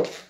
you